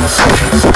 Música